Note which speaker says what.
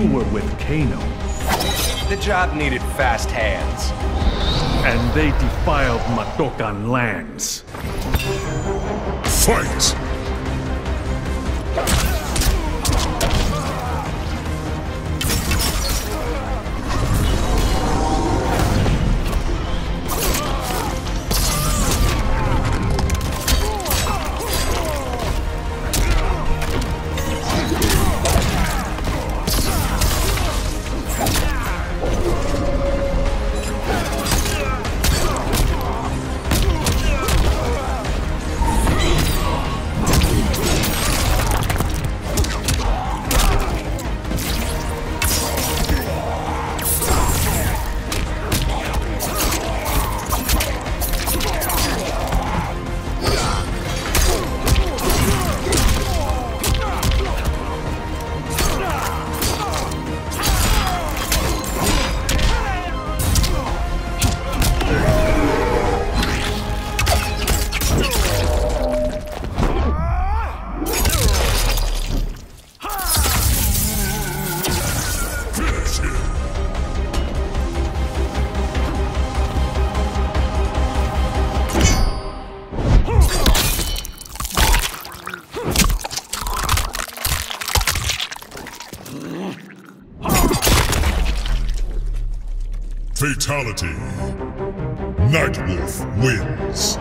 Speaker 1: volcano.
Speaker 2: The job needed fast hands.
Speaker 1: And they defiled Matokan lands.
Speaker 3: Fight! Fatality. Nightwolf wins.